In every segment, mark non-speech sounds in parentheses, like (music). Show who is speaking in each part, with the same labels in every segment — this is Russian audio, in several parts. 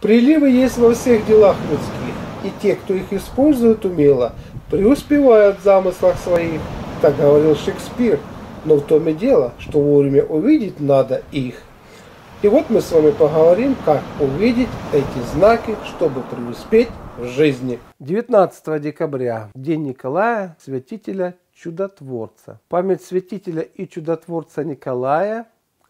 Speaker 1: Приливы есть во всех делах людских, и те, кто их использует умело, преуспевают в замыслах своих. Так говорил Шекспир. Но в том и дело, что вовремя увидеть надо их. И вот мы с вами поговорим, как увидеть эти знаки, чтобы преуспеть в жизни. 19 декабря, День Николая, святителя чудотворца. Память святителя и чудотворца Николая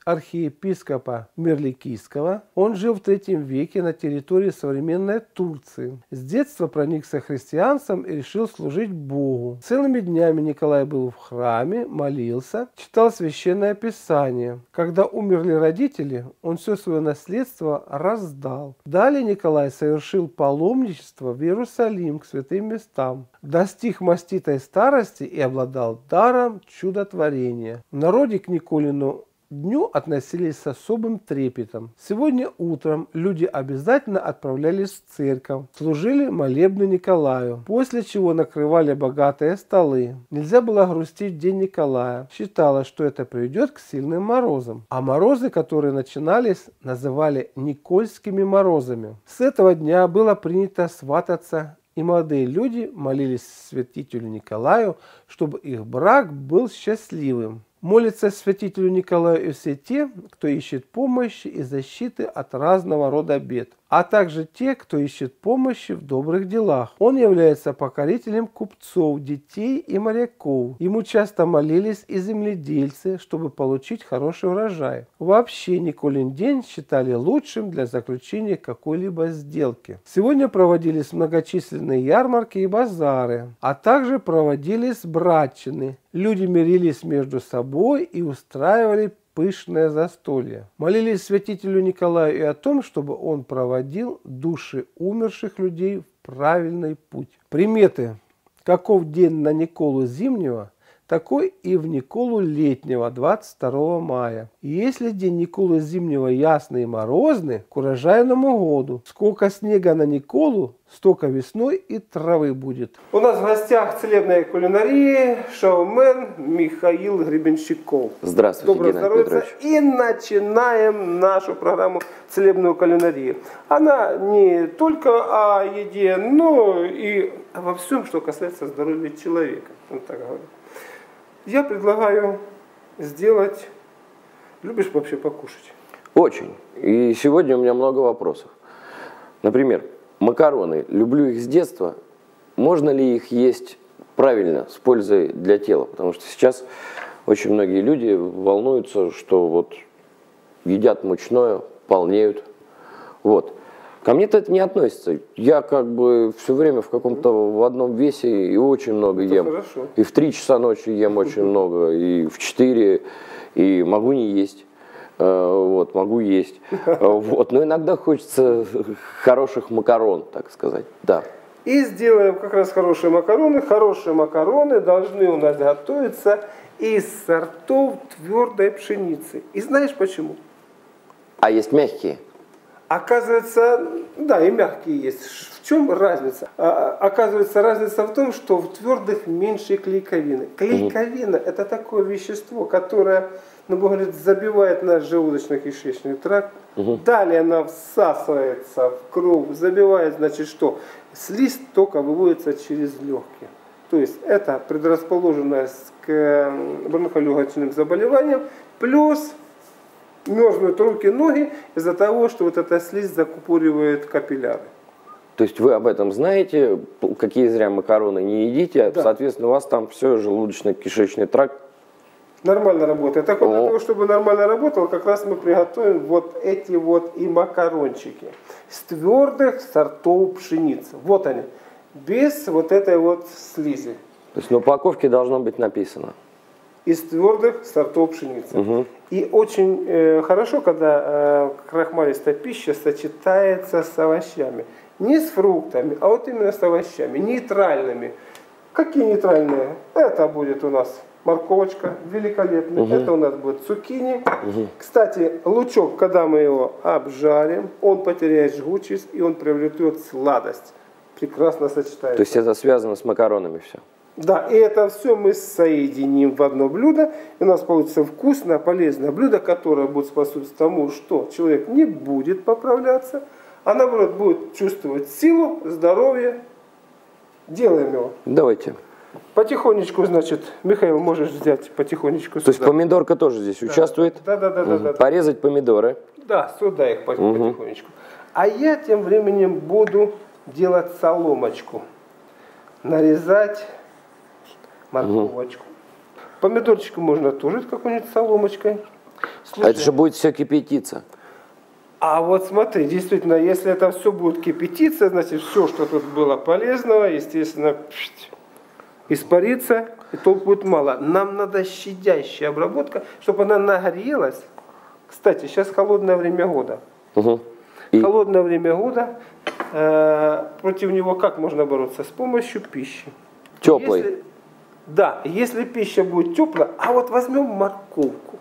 Speaker 1: архиепископа Мерликийского. Он жил в третьем веке на территории современной Турции. С детства проникся христианством и решил служить Богу. Целыми днями Николай был в храме, молился, читал священное писание. Когда умерли родители, он все свое наследство раздал. Далее Николай совершил паломничество в Иерусалим к святым местам. Достиг маститой старости и обладал даром чудотворения. В народе к Николину дню относились с особым трепетом. Сегодня утром люди обязательно отправлялись в церковь, служили молебну Николаю, после чего накрывали богатые столы. Нельзя было грустить в день Николая. Считалось, что это приведет к сильным морозам. А морозы, которые начинались, называли Никольскими морозами. С этого дня было принято свататься и молодые люди молились святителю Николаю, чтобы их брак был счастливым. Молятся святителю Николаю и все те, кто ищет помощи и защиты от разного рода бед, а также те, кто ищет помощи в добрых делах. Он является покорителем купцов, детей и моряков. Ему часто молились и земледельцы, чтобы получить хороший урожай. Вообще Николин день считали лучшим для заключения какой-либо сделки. Сегодня проводились многочисленные ярмарки и базары, а также проводились братчины, Люди мирились между собой и устраивали пышное застолье. Молились святителю Николаю и о том, чтобы он проводил души умерших людей в правильный путь. Приметы. Каков день на Николу Зимнего – такой и в Николу летнего, 22 мая. И если день Николы зимнего ясный и морозный, к урожайному году, сколько снега на Николу, столько весной и травы будет. У нас в гостях целебной кулинарии шоумен Михаил Гребенщиков.
Speaker 2: Здравствуйте,
Speaker 1: Доброго
Speaker 2: Геннадий
Speaker 1: здоровья.
Speaker 2: Петрович.
Speaker 1: И начинаем нашу программу «Целебную кулинарию». Она не только о еде, но и во всем, что касается здоровья человека. Вот так говорю. Я предлагаю сделать... Любишь вообще покушать?
Speaker 2: Очень. И сегодня у меня много вопросов. Например, макароны. Люблю их с детства. Можно ли их есть правильно, с пользой для тела? Потому что сейчас очень многие люди волнуются, что вот едят мучное, полнеют. Вот. Ко мне-то это не относится. Я как бы все время в каком-то в одном весе и очень много
Speaker 1: Это
Speaker 2: ем.
Speaker 1: хорошо.
Speaker 2: И в 3 часа ночи ем очень много, и в 4, и могу не есть. Э, Вот, могу есть. (laughs) Э, Вот, но иногда хочется хороших макарон, так сказать. Да.
Speaker 1: И сделаем как раз хорошие макароны. Хорошие макароны должны у нас готовиться из сортов твердой пшеницы. И знаешь почему?
Speaker 2: А есть мягкие.
Speaker 1: Оказывается, да, и мягкие есть. В чем разница? А, Оказывается, разница в том, что в твердых меньше клейковины. Клейковина – это такое вещество, которое, ну, говорит, забивает наш желудочно-кишечный тракт. Далее она всасывается в кровь, забивает, значит, что? Слизь только выводится через легкие. То есть это предрасположенность к бронхолегочным заболеваниям, плюс мерзнут руки, ноги из-за того, что вот эта слизь закупоривает капилляры.
Speaker 2: То есть вы об этом знаете, какие зря макароны не едите,
Speaker 1: Да.
Speaker 2: соответственно, у вас там все желудочно-кишечный тракт.
Speaker 1: Нормально работает. Так вот, для того, чтобы нормально работало, как раз мы приготовим вот эти вот и макарончики с твердых сортов пшеницы. Вот они, без вот этой вот слизи.
Speaker 2: То есть на упаковке должно быть написано.
Speaker 1: Из твердых сортов пшеницы.
Speaker 2: Мгм.
Speaker 1: И очень э, хорошо, когда э, крахмалистая пища сочетается с овощами. Не с фруктами, а вот именно с овощами, нейтральными. Какие нейтральные? Это будет у нас морковочка великолепная, это у нас будет цукини. Кстати, лучок, когда мы его обжарим, он потеряет жгучесть и он приобретет сладость. Прекрасно сочетается.
Speaker 2: То есть это связано с макаронами все.
Speaker 1: Да, и это все мы соединим в одно блюдо, и у нас получится вкусное, полезное блюдо, которое будет способствовать тому, что человек не будет поправляться, а наоборот будет чувствовать силу, здоровье. Делаем его.
Speaker 2: Давайте.
Speaker 1: Потихонечку, значит, Михаил, можешь взять потихонечку
Speaker 2: То есть помидорка тоже здесь участвует?
Speaker 1: Да, да, да, да,
Speaker 2: Мгм.
Speaker 1: да.
Speaker 2: Порезать помидоры.
Speaker 1: Да, сюда их пот- потихонечку. А я тем временем буду делать соломочку. Нарезать морковочку. Помидорчику можно тоже какой-нибудь соломочкой.
Speaker 2: А
Speaker 1: Слушай,
Speaker 2: это же будет все кипятиться.
Speaker 1: а вот смотри, действительно, если это все будет кипятиться, значит, все, что тут было полезного, естественно, испарится, и толку будет мало. Нам надо щадящая обработка, чтобы она нагрелась. Кстати, сейчас холодное время года.
Speaker 2: Мгм. И
Speaker 1: Холодное время года, э, против него как можно бороться? С помощью пищи.
Speaker 2: теплый.
Speaker 1: Если- да, если пища будет теплая, а вот возьмем морковку.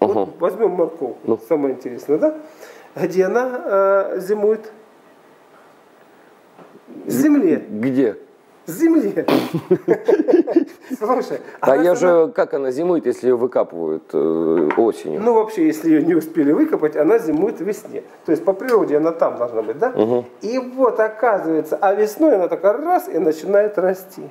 Speaker 2: Ага.
Speaker 1: Вот возьмем морковку,
Speaker 2: Ну.
Speaker 1: самое интересное, да? Где она э, зимует? В земле.
Speaker 2: Где?
Speaker 1: В земле. Слушай,
Speaker 2: А
Speaker 1: она
Speaker 2: я
Speaker 1: сама-
Speaker 2: же, как она зимует, если ее выкапывают э, осенью?
Speaker 1: Ну, вообще, если ее не успели выкопать, она зимует весне. То есть по природе она там должна быть, да? И вот оказывается, а весной она такая раз и начинает расти.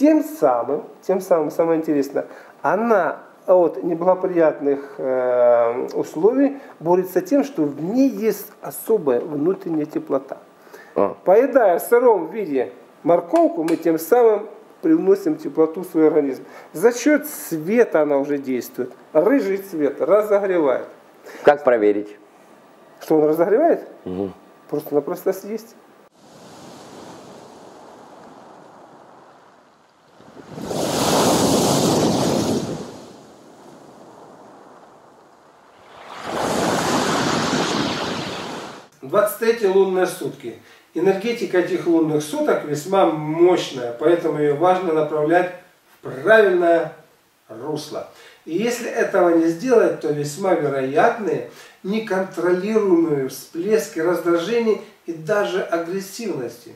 Speaker 1: Тем самым, тем самым, самое интересное, она от неблагоприятных э, условий борется тем, что в ней есть особая внутренняя теплота.
Speaker 2: А,
Speaker 1: Поедая в сыром виде морковку, мы тем самым привносим теплоту в свой организм. За счет света она уже действует. Рыжий цвет разогревает.
Speaker 2: как проверить?
Speaker 1: Что он разогревает?
Speaker 2: Мгм.
Speaker 1: Просто-напросто съесть. Двадцать третьи лунные сутки. Энергетика этих лунных суток весьма мощная, поэтому ее важно направлять в правильное русло. И если этого не сделать, то весьма вероятны неконтролируемые всплески раздражений и даже агрессивности.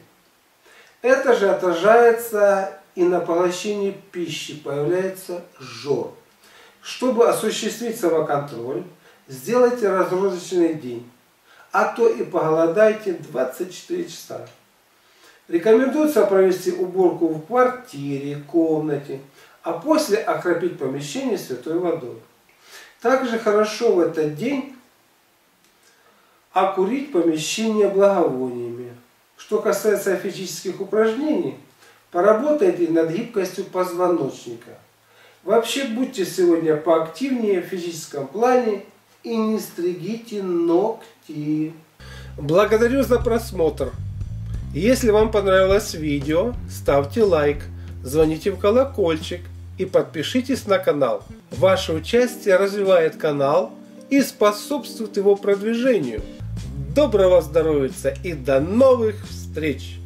Speaker 1: Это же отражается и на поглощении пищи, появляется жор. Чтобы осуществить самоконтроль, сделайте разгрузочный день, а то и поголодайте 24 часа. Рекомендуется провести уборку в квартире, комнате, а после окропить помещение святой водой. Также хорошо в этот день окурить помещение благовониями. Что касается физических упражнений, поработайте над гибкостью позвоночника. Вообще будьте сегодня поактивнее в физическом плане и не стригите ногти. Благодарю за просмотр. Если вам понравилось видео, ставьте лайк, звоните в колокольчик и подпишитесь на канал. Ваше участие развивает канал и способствует его продвижению. Доброго здоровья и до новых встреч!